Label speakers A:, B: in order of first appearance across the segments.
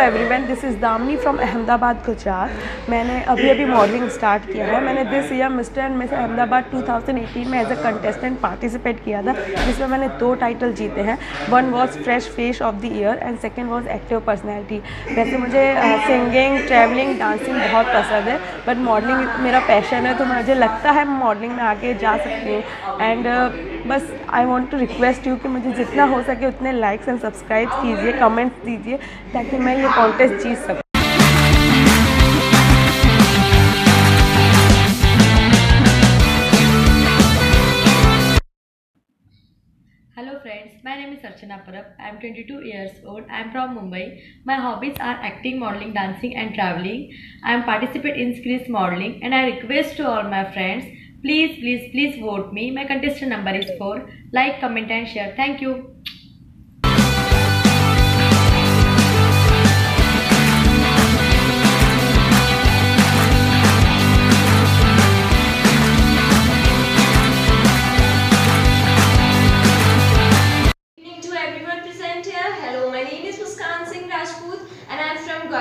A: Everyone this is Damini from Ahmedabad Gujarat मैंने अभी अभी मॉडलिंग स्टार्ट किया है। मैंने this year mister and miss Ahmedabad 2018 में एज अ कंटेस्टेंट पार्टिसिपेट किया था, जिसमें मैंने दो टाइटल जीते हैं। One was fresh face of the year and second was active personality वैसे मुझे सिंगिंग ट्रैवलिंग डांसिंग बहुत पसंद है बट मॉडलिंग मेरा पैशन है तो मुझे लगता है मॉडलिंग में आगे जा सकती हूँ। एंड बस I want to request you कि मुझे जितना हो सके उतने लाइक्स एंड सब्सक्राइब कीजिए कमेंट्स दीजिए, ताकि मैं ये कॉन्टेस्ट जीत
B: Hello friends, my name is Archana Parab. I am 22 years old. I am from Mumbai. My hobbies are acting, modeling, dancing and traveling. I am participate in SKRIS modeling and I request to all my friends, please, please, please vote me. My contestant number is 4. Like, comment and share. Thank you.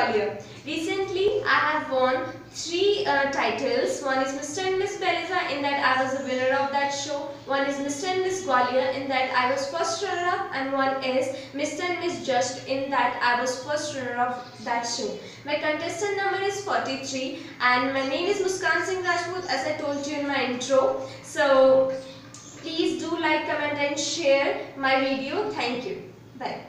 C: Gwalior. Recently, I have won three uh, titles. One is Mr. and Miss Beliza, in that I was the winner of that show. One is Mr. and Miss Gwalior, in that I was first runner-up. And one is Mr. and Miss Just, in that I was first runner of that show. My contestant number is 43 and my name is Muskan Singh Rajput as I told you in my intro. So, Please do like, comment and share my video. Thank you. Bye.